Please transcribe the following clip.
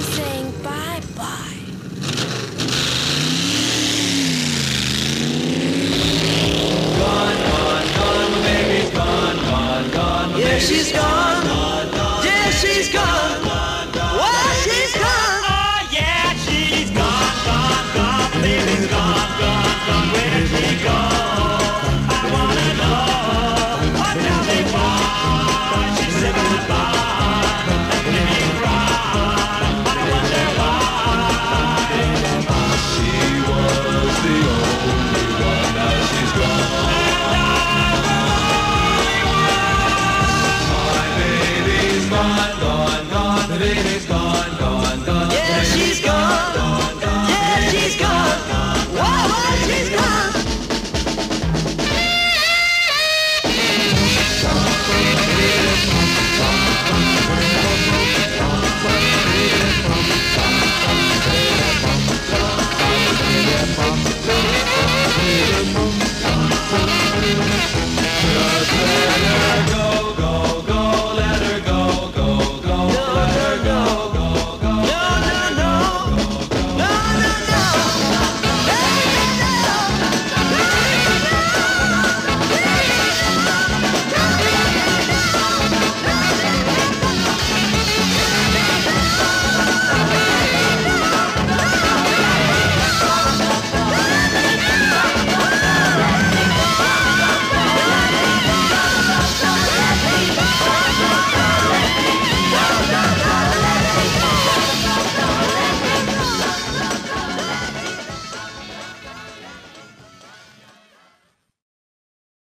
dancing